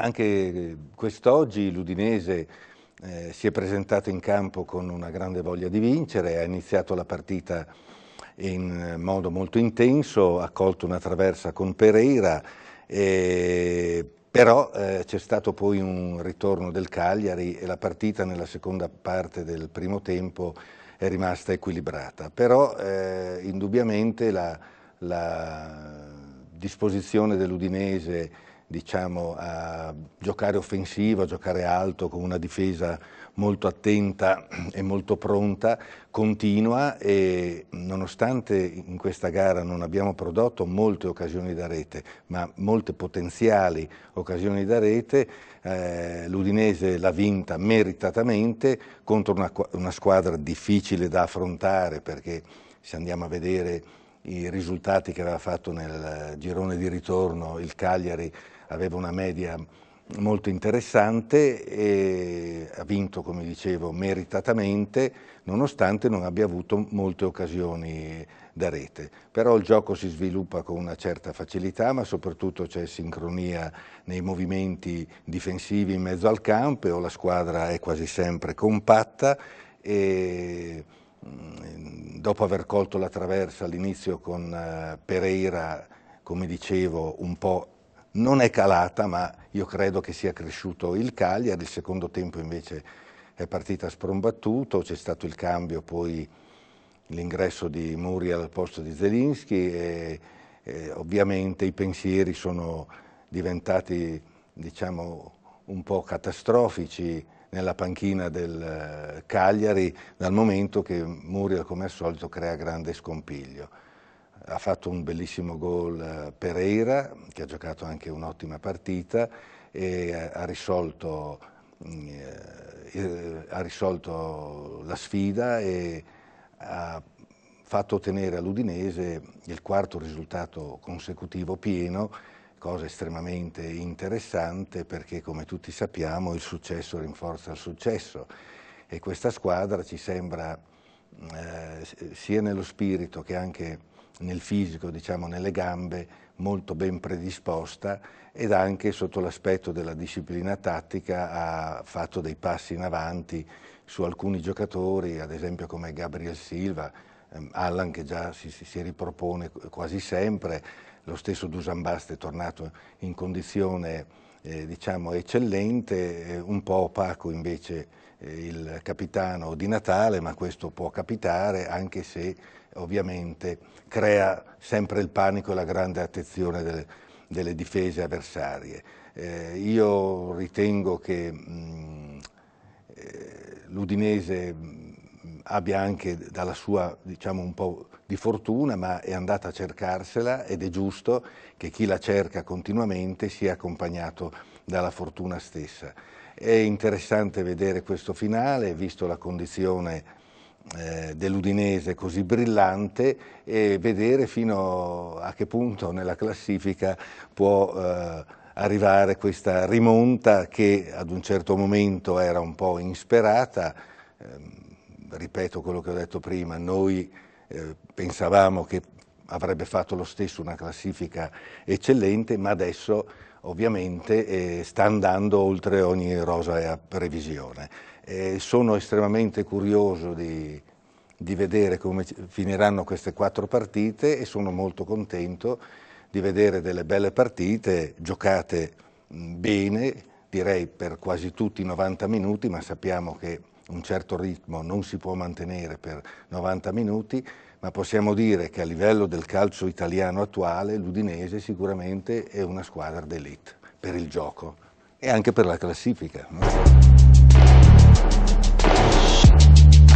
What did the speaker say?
anche quest'oggi l'Udinese eh, si è presentato in campo con una grande voglia di vincere, ha iniziato la partita in modo molto intenso, ha colto una traversa con Pereira, eh, però eh, c'è stato poi un ritorno del Cagliari e la partita nella seconda parte del primo tempo è rimasta equilibrata, però eh, indubbiamente la, la disposizione dell'Udinese diciamo, a giocare offensivo, a giocare alto con una difesa molto attenta e molto pronta, continua e nonostante in questa gara non abbiamo prodotto molte occasioni da rete, ma molte potenziali occasioni da rete, eh, l'Udinese l'ha vinta meritatamente contro una, una squadra difficile da affrontare perché se andiamo a vedere i risultati che aveva fatto nel girone di ritorno il Cagliari aveva una media molto interessante e ha vinto, come dicevo, meritatamente, nonostante non abbia avuto molte occasioni da rete. Però il gioco si sviluppa con una certa facilità, ma soprattutto c'è sincronia nei movimenti difensivi in mezzo al campo, la squadra è quasi sempre compatta e dopo aver colto la traversa all'inizio con eh, Pereira, come dicevo, un po' non è calata, ma io credo che sia cresciuto il Cagliari, il secondo tempo invece è partita sprombattuto, c'è stato il cambio, poi l'ingresso di Muriel al posto di Zelinski e, e ovviamente i pensieri sono diventati diciamo, un po' catastrofici nella panchina del eh, Cagliari dal momento che Muriel come al solito crea grande scompiglio. Ha fatto un bellissimo gol eh, Pereira, che ha giocato anche un'ottima partita e eh, ha risolto, mm, ha risolto la sfida e ha fatto ottenere all'Udinese il quarto risultato consecutivo pieno, cosa estremamente interessante perché come tutti sappiamo il successo rinforza il successo e questa squadra ci sembra eh, sia nello spirito che anche nel fisico, diciamo nelle gambe, molto ben predisposta ed anche sotto l'aspetto della disciplina tattica ha fatto dei passi in avanti su alcuni giocatori, ad esempio come Gabriel Silva, Allan che già si, si, ripropone quasi sempre, lo stesso Dusan Bast è tornato in condizione eh, diciamo eccellente, eh, un po' opaco invece eh, il capitano Di Natale, ma questo può capitare anche se ovviamente crea sempre il panico e la grande attenzione delle, delle difese avversarie. Eh, io ritengo che eh, l'Udinese abbia anche dalla sua diciamo un po' di fortuna ma è andata a cercarsela ed è giusto che chi la cerca continuamente sia accompagnato dalla fortuna stessa. È interessante vedere questo finale, visto la condizione eh, dell'Udinese così brillante e vedere fino a che punto nella classifica può eh, arrivare questa rimonta che ad un certo momento era un po' insperata. Eh, ripeto quello che ho detto prima, noi eh, pensavamo che avrebbe fatto lo stesso una classifica eccellente, ma adesso ovviamente eh, sta andando oltre ogni rosea previsione. Eh, sono estremamente curioso di, di, vedere come finiranno queste quattro partite e sono molto contento di vedere delle belle partite giocate bene, direi per quasi tutti i 90 minuti, ma sappiamo che un certo ritmo non si può mantenere per 90 minuti, ma possiamo dire che a livello del calcio italiano attuale l'Udinese sicuramente è una squadra d'elite per il gioco e anche per la classifica. No?